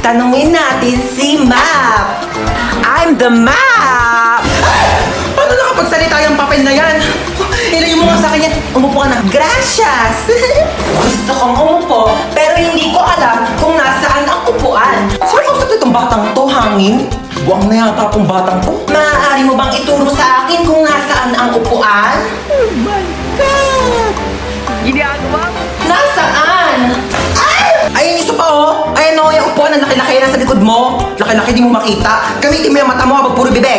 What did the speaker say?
Tanungin natin si Map. I'm the Map! Paano nakapagsalita yung papel na yan? Ilayo mo nga sa akin yan. Umupo ka na. Gracias! Gusto kong umupo, pero hindi ko alam kung nasaan ang upuan. Saan kausap itong batang to, hangin? Buwang na yata itong batang to. Maaari mo bang ituro sa akin kung nasaan ang upuan? Oh my God! Laki-laki na sa likod mo. Laki-laki, di mo makita. Gamitin mo yung mata mo habang puro bibig.